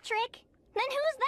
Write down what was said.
Patrick? Then who's